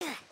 Yeah.